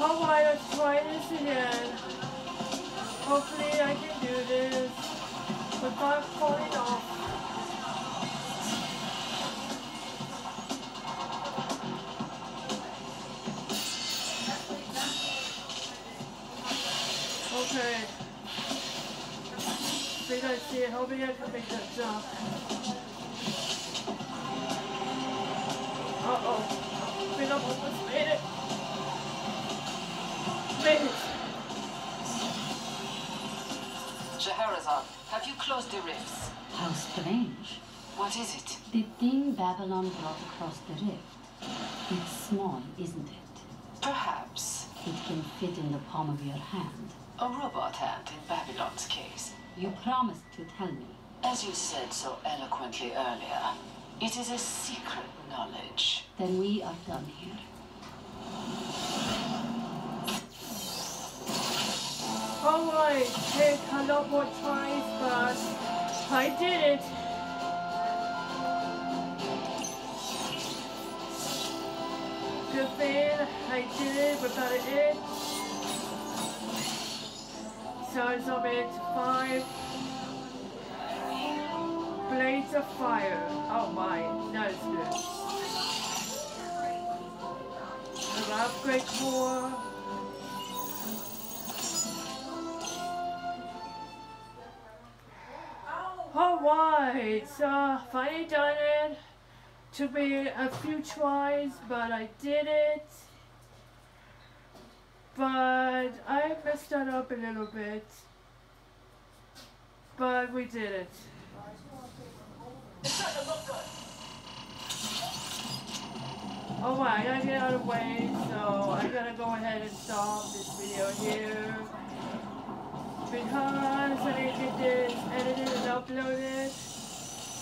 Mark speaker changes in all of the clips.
Speaker 1: Alright, let's try this again. Hopefully I can do this without falling off. Okay. Think I see it. Hopefully I can make that jump. Uh-oh. Think I almost made it.
Speaker 2: Scheherazade, have you closed the rifts?
Speaker 3: How strange.
Speaker 2: What is it?
Speaker 3: The thing Babylon brought across the rift. It's small, isn't it?
Speaker 2: Perhaps.
Speaker 3: It can fit in the palm of your hand.
Speaker 2: A robot hand in Babylon's case.
Speaker 3: You promised to tell me.
Speaker 2: As you said so eloquently earlier, it is a secret knowledge.
Speaker 3: Then we are done here.
Speaker 1: Alright, take a lot more tries, but I did it. Good thing I did it without it. itch. Size of it, five. Blades of fire. Oh my, that is good. An upgrade core. Alright, so finally done it. Took me a few tries, but I did it. But I messed that up a little bit. But we did it. Oh, Alright, I gotta get out of the way, so I'm gonna go ahead and stop this video here. Because I get this edited and uploaded.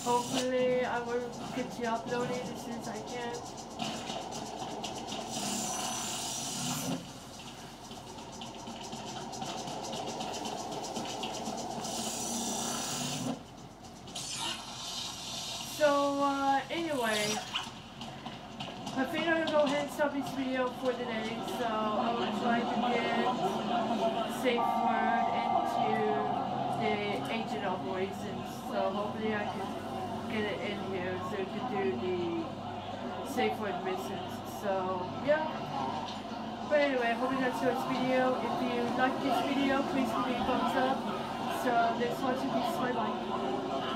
Speaker 1: Hopefully I will get to uploading as soon as I can. So uh, anyway, I think I'm gonna go ahead and stop this video for today. So I will try to get safe So hopefully I can get it in here so we can do the Safeword missions. So yeah. But anyway, I hope you guys enjoyed this video. If you like this video, please give me a thumbs up. So next one should be my life.